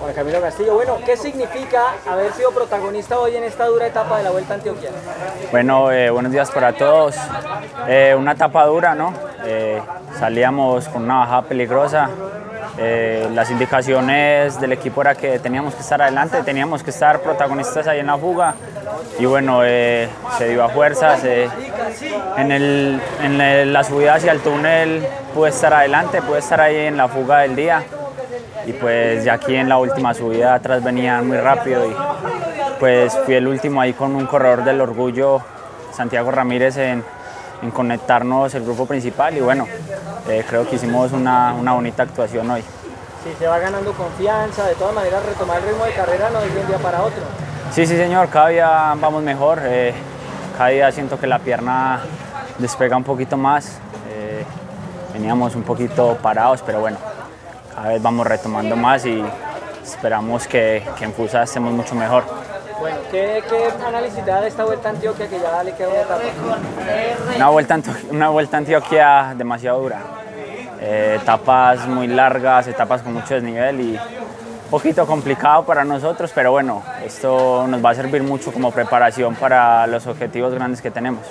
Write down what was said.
Juan Camilo Castillo, bueno, ¿qué significa haber sido protagonista hoy en esta dura etapa de la Vuelta a Antioquia? Bueno, eh, buenos días para todos. Eh, una etapa dura, ¿no? Eh, salíamos con una bajada peligrosa. las indicaciones del equipo era que teníamos que estar adelante, teníamos que estar protagonistas ahí en la fuga. Y bueno, se dio a fuerzas. en, el, en la subida hacia el túnel pude estar adelante, pude estar ahí en la fuga del día y pues ya aquí en la última subida atrás venían muy rápido y pues fui el último ahí con un corredor del orgullo, Santiago Ramírez, en, en conectarnos el grupo principal y bueno, eh, creo que hicimos una, una, bonita actuación hoy. Sí, se va ganando confianza, de todas maneras retomar el ritmo de carrera no es de un día para otro. Sí, sí señor, cada día vamos mejor, eh, cada día siento que la pierna despega un poquito más, eh, veníamos un poquito parados, pero bueno, cada vez vamos retomando más y esperamos que, que en Fusa estemos mucho mejor. Bueno, ¿qué, qué análisis da de esta vuelta a Antioquia que ya le queda una etapa? Una vuelta, una vuelta a Antioquia demasiado dura. Eh, etapas muy largas, etapas con mucho desnivel y un poquito complicado para nosotros, pero bueno, esto nos va a servir mucho como preparación para los objetivos grandes que tenemos.